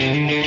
Mm-hmm.